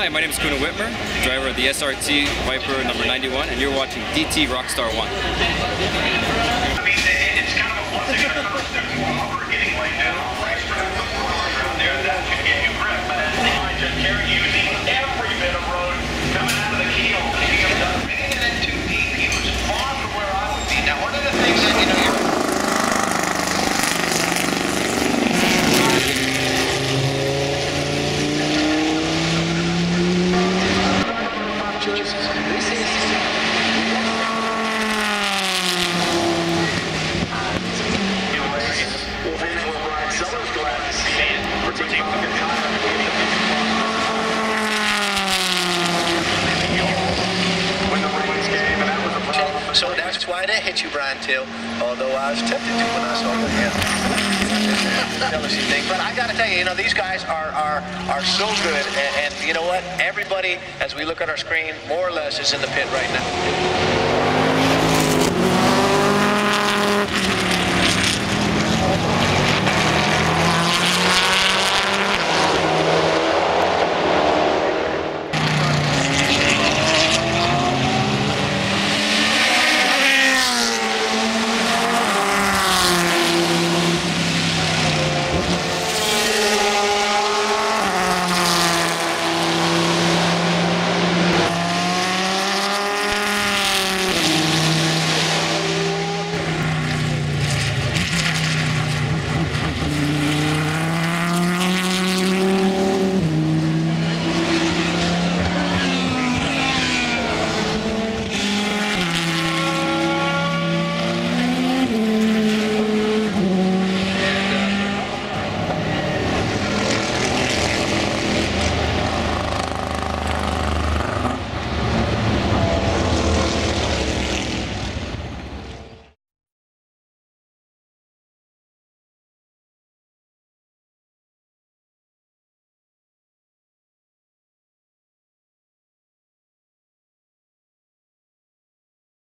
Hi, my name is Kuno Wittmer, driver of the SRT Viper number 91, and you're watching DT Rockstar 1. They hit you, Brian Till. Although I was tempted to when I saw the yeah. jealousy thing. But I got to tell you, you know, these guys are are are so good, and, and you know what? Everybody, as we look at our screen, more or less is in the pit right now.